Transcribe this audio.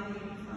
Father,